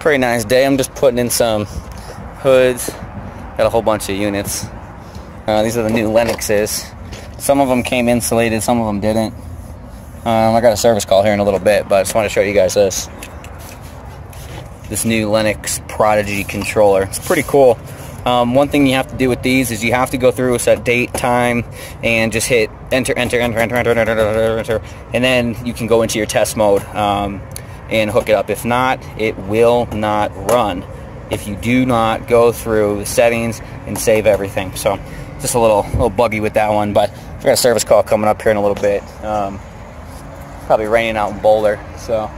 Pretty nice day. I'm just putting in some hoods. Got a whole bunch of units. Uh, these are the new Lennoxes. Some of them came insulated, some of them didn't. Um, I got a service call here in a little bit, but I just want to show you guys this. This new Lennox Prodigy controller. It's pretty cool. Um, one thing you have to do with these is you have to go through a set date, time, and just hit enter, enter, enter, enter, enter, enter, enter, enter, and then you can go into your test mode um, and hook it up. If not, it will not run if you do not go through the settings and save everything. So just a little little buggy with that one, but I got a service call coming up here in a little bit. Um, probably raining out in Boulder, so.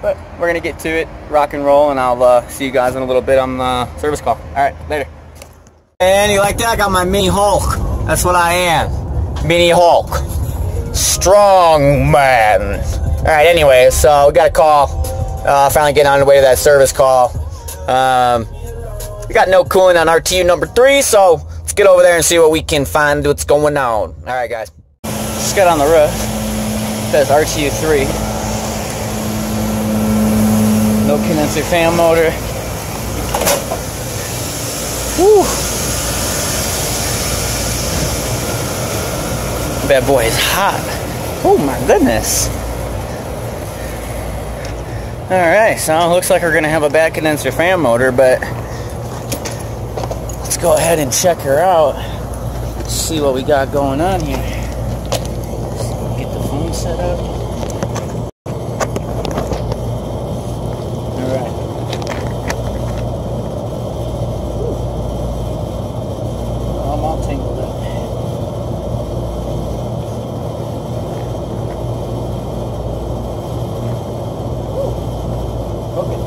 But we're gonna get to it, rock and roll, and I'll uh, see you guys in a little bit on the service call. All right, later. And you like that? I got my mini Hulk. That's what I am, mini Hulk, strong man. All right. Anyway, so we got a call. Uh, finally getting on the way to that service call. Um, we got no cooling on RTU number three, so let's get over there and see what we can find. What's going on? All right, guys. Just got on the roof. Says RTU three. No condenser fan motor. Whew. Bad boy is hot. Oh my goodness. Alright, so it looks like we're gonna have a bad condenser fan motor, but let's go ahead and check her out. See what we got going on here. Get the phone set up. Alright. Oh, I'm all tangled up. Cooking.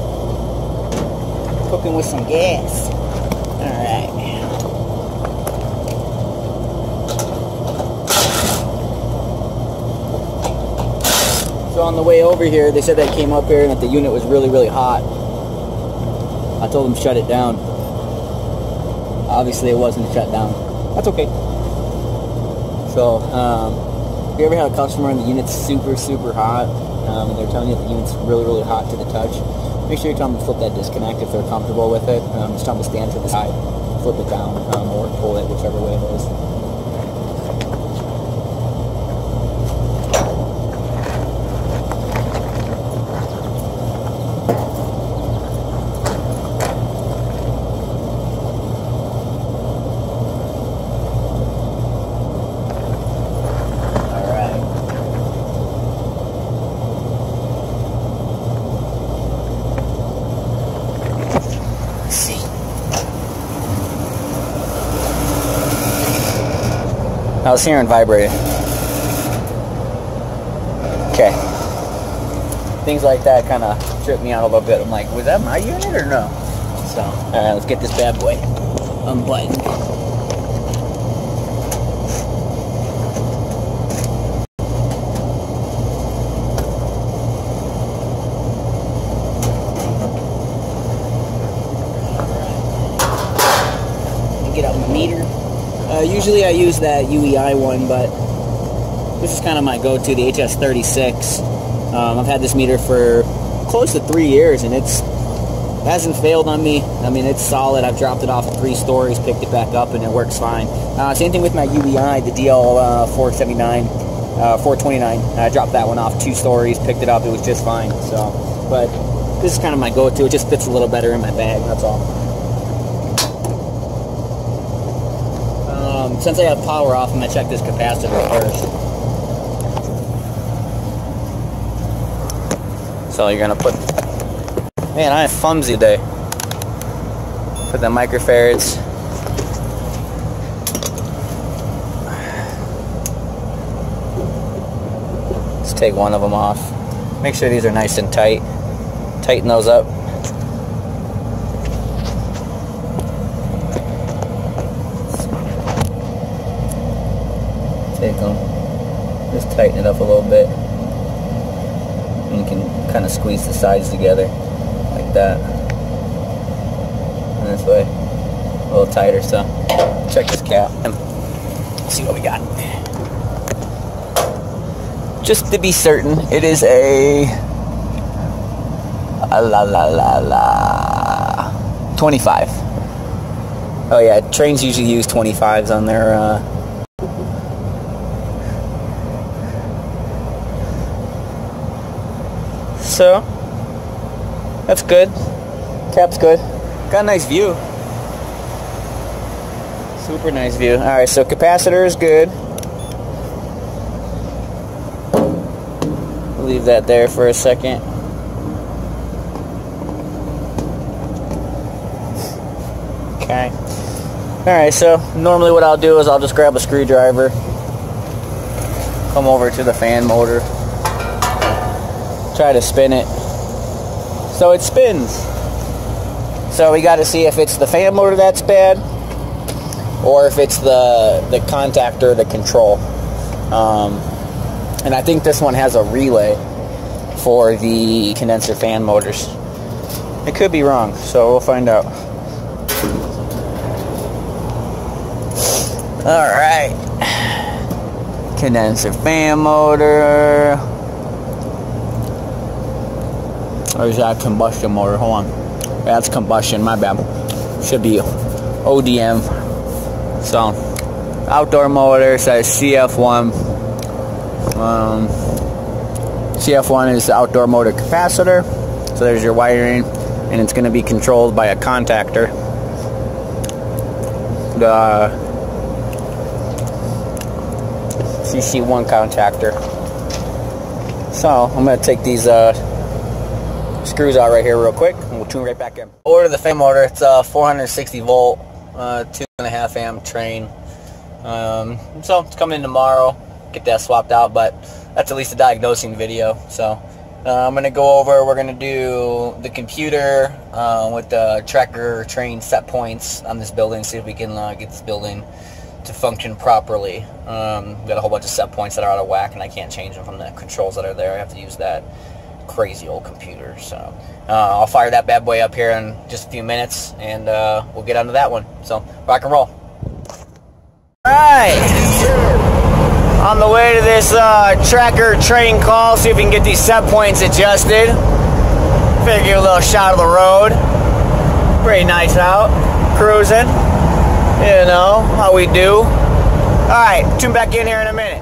Cooking with some gas. Alright. So on the way over here, they said they came up here and that the unit was really, really hot. I told them shut it down. Obviously, it wasn't shut down. That's okay. So, um, if you ever had a customer and the unit's super, super hot, um, and they're telling you that the unit's really, really hot to the touch, make sure you tell them to flip that disconnect if they're comfortable with it. Um, just tell them to stand to the side, flip it down, um, or pull it, whichever way it is. I was hearing vibrating. Okay. Things like that kind of trip me out a little bit. I'm like, was that my unit or no? So, all right, let's get this bad boy unbuttoned. and get out my meter. Uh, usually I use that UEI one, but this is kind of my go-to, the HS36. Um, I've had this meter for close to three years, and it's hasn't failed on me. I mean, it's solid. I've dropped it off three stories, picked it back up, and it works fine. Uh, same thing with my UEI, the DL uh, 479, uh, 429. I dropped that one off two stories, picked it up. It was just fine. So, but this is kind of my go-to. It just fits a little better in my bag. That's all. Um, since I have power off, I'm gonna check this capacitor first. So you're gonna put, man, I have fumsy today. Put the microfarads. Let's take one of them off. Make sure these are nice and tight. Tighten those up. Take them, just tighten it up a little bit. And you can kind of squeeze the sides together like that. And this way, a little tighter. So check this cap and see what we got. Just to be certain, it is a La la la la la. 25. Oh yeah, Tranes usually use 25s on their. Uh... So, that's good. Cap's good. Got a nice view. Super nice view. Alright, so capacitor is good. Leave that there for a second. Okay. Alright, so normally what I'll do is I'll just grab a screwdriver, come over to the fan motor, try to spin it. So it spins. So we got to see if it's the fan motor that's bad or if it's the, the contactor, the control. Um, and I think this one has a relay for the condenser fan motors. It could be wrong, so we'll find out. All right. Condenser fan motor. Or is that combustion motor? Hold on. That's combustion, my bad. Should be ODM. So, outdoor motor says CF1. Um, CF1 is the outdoor motor capacitor. So there's your wiring, and it's going to be controlled by a contactor. The CC1 contactor. So I'm going to take these uh, screws out right here real quick and we'll tune right back in. Order the fan motor. It's a 460 volt, uh, two and a half amp Trane. Um, so it's coming in tomorrow. Get that swapped out, but that's at least a diagnosing video. So uh, I'm to go over, we're to do the computer uh, with the tracker Trane set points on this building, see if we can uh, get this building to function properly. Um, got a whole bunch of set points that are out of whack, and I can't change them from the controls that are there. I have to use that crazy old computer. So uh, I'll fire that bad boy up here in just a few minutes, and uh, we'll get onto that one. So rock and roll. All right. On the way to this uh, tracker Trane call, see if we can get these set points adjusted. Figure a little shot of the road. Pretty nice out. Cruising. You know, how we do. Alright, tune back in here in a minute.